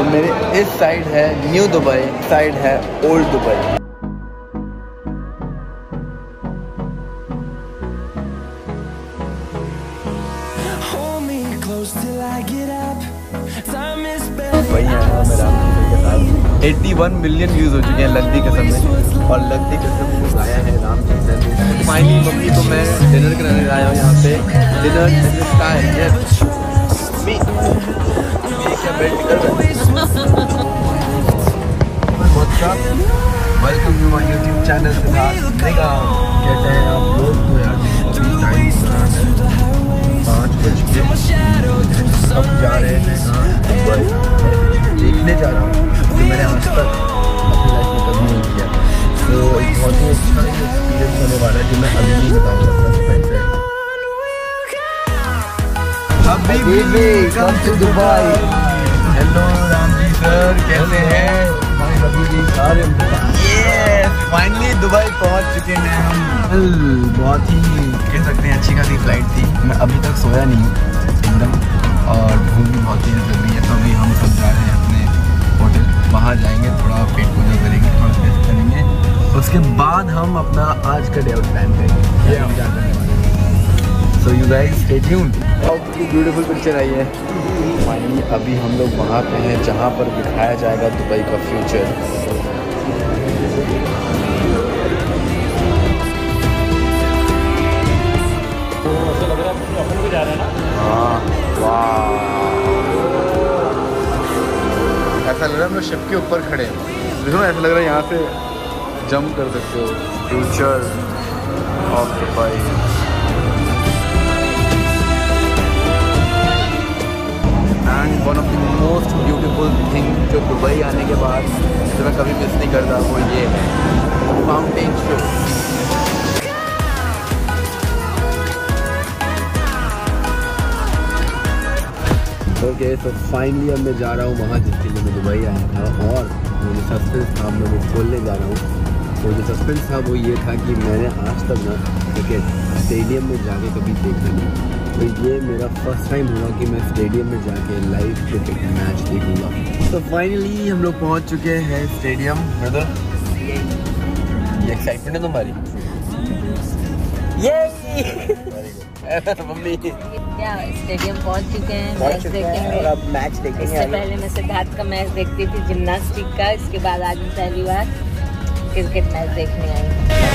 तो मेरे इस साइड है न्यू दुबई साइड है old Dubai eighty me close till I get up. Time is barely वही है ना मेरा के साथ 81 मिलियन व्यूज़ हो चुके हैं लगदी कसम में और लगदी कसम को गाया है राम जी फाइनली मम्मी को मैं डिनर कराने आया हूँ यहाँ पे। डिनर द स्काई ये क्या रहा है welcome to my YouTube channel कहते हैं आप लोग तो यार अभी टाइम पाँच बज के अब जा रहे हैं दुबई देखने जा रहा हूँ मैंने आज तक अपनी लाइफ में कभी नहीं किया। तो एक बहुत ही अच्छा एक्सपीरियंस होने वाला है जो मैं अभी नहीं बताऊँगा अपना फ्रेंड से Habibi come to Dubai hello Ram ji sir कैसे हैं? दुबई पहुँच चुके हैं हम। बहुत ही कह सकते हैं अच्छी खासी फ़्लाइट थी। मैं अभी तक सोया नहीं हूँ एकदम। और भूख भी बहुत तेज लग रही है तो अभी हम सब जा रहे हैं अपने होटल वहाँ जाएँगे थोड़ा पेट पूजा करेंगे थोड़ा रेस्ट करेंगे। उसके बाद हम अपना आज का डे आउट प्लान करेंगे। ये हम जा करने वाले हैं so you guys stay tuned beautiful picture आई है। फाइनली अभी हम लोग वहाँ पे हैं जहाँ पर दिखाया जाएगा दुबई का फ्यूचर ऐसा लग रहा है हम शिप के ऊपर खड़े हैं। देखो ऐसा लग रहा है यहाँ से जंप कर सकते हो। Future of Dubai and one of the most beautiful thing जो दुबई आने के बाद जो मैं कभी मिस नहीं करता, वो ये है। ओके तो फाइनली अब मैं जा रहा हूँ वहाँ जिसके लिए मैं दुबई आया था और मुझे सस्पेंस था मैं वो खोलने जा रहा हूँ। तो जो सस्पेंस था वो ये था कि मैंने आज तक ना क्रिकेट स्टेडियम में जाके कभी देखा नहीं। तो ये मेरा फ़र्स्ट टाइम हुआ कि मैं स्टेडियम में जाके लाइव क्रिकेट मैच देखूँगा। तो फाइनली हम लोग पहुँच चुके हैं स्टेडियम ब्रदर ये एक्साइटमेंट है तुम्हारी? ये मम्मी। क्या स्टेडियम पहुँच चुके हैं मैच देखेंगे। और अब मैच देखेंगे इससे पहले मैं सिद्धार्थ का मैच देखती थी जिम्नास्टिक का इसके बाद आज मैं पहली बार क्रिकेट मैच देखने आई क्या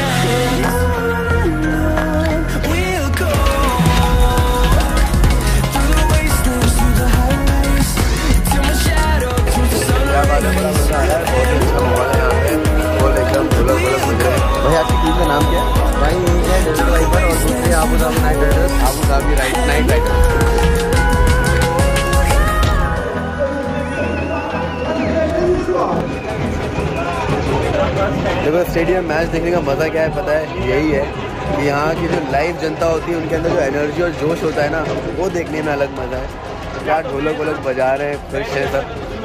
है यहाँ हैं नाम क्या है? भाई एक है डेल्टा वाइपर और दूसरी Abu Dhabi knight riders Dhabi right night देखो स्टेडियम मैच देखने का मज़ा क्या है पता है? यही है कि यहाँ की जो लाइव जनता होती है उनके अंदर जो एनर्जी और जोश होता है ना वो देखने में अलग मज़ा है। क्या ढोलक वोलक बजा रहे हैं खुश है सब।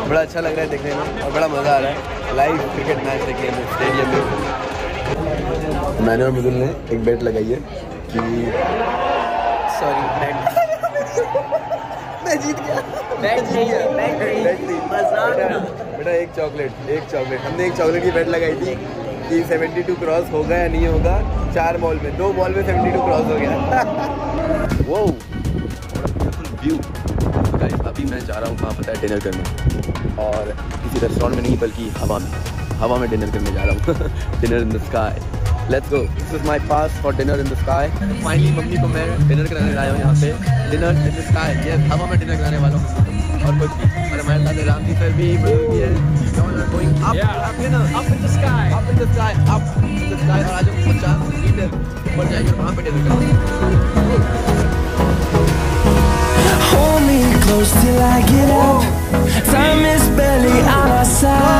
बड़ा अच्छा लग रहा है देखने में और बड़ा मज़ा आ रहा है। लाइव क्रिकेट मैच देखने में स्टेडियम में। मैंने और मृदुल ने एक बेट लगाई है कि सॉरी मैं जीत गया। नहीं। बैट नहीं। मज़ाक बेटा, एक चॉकलेट एक चॉकलेट हमने एक चॉकलेट की बेट लगाई थी कि 72 क्रॉस होगा या नहीं होगा चार बॉल में. दो बॉल में 72 क्रॉस हो गया. वो व्यू गाइस अभी मैं जा रहा हूँ कहाँ पता है डिनर करने. और किसी रेस्टोरेंट में नहीं बल्कि हवा में. हवा में डिनर करने जा रहा हूँ. Dinner in the sky let's go this is my pass for dinner in the sky finally mummy को मैं डिनर कराने आया हूँ यहाँ पे। Dinner in the sky yes हवा में डिनर कराने वाला हूँ। और कुछ नहीं और हमारे साथ राम जी सर भी भी है। Going up up in the sky up in the sky up in the sky और आज हम 50 मीटर ऊपर जाएँगे वहाँ पे डिनर करेंगे Hold me close till I get up. Time is barely on our side.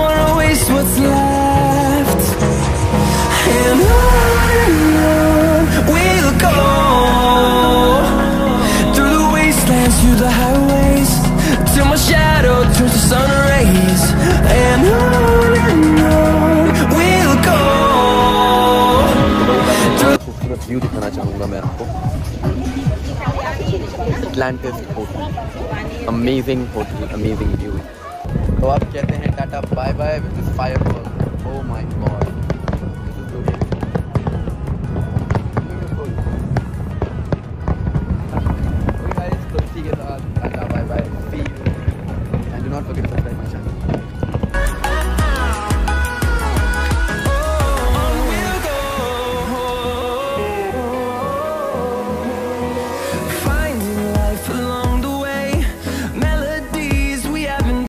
Atlantis hotel amazing hotel amazing view तो आप कहते हैं ta ta bye bye with this fire oh my god